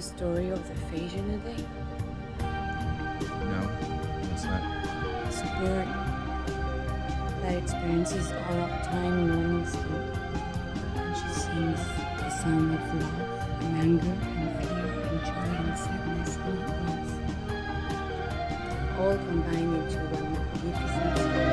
The story of the Phasian day? No. What's that? It's a bird that experiences all of time in instant. And she sings the song of love and anger and fear and joy and sadness all at once. All combined into one magnificent song.